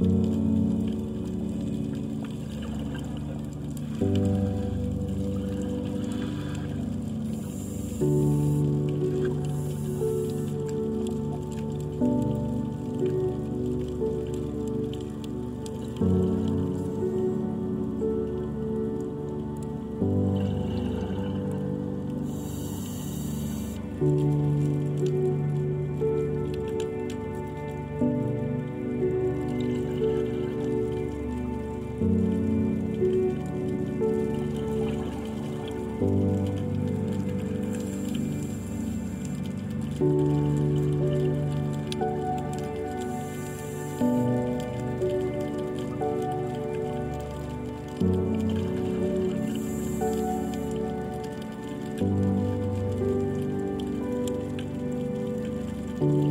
thank Bye.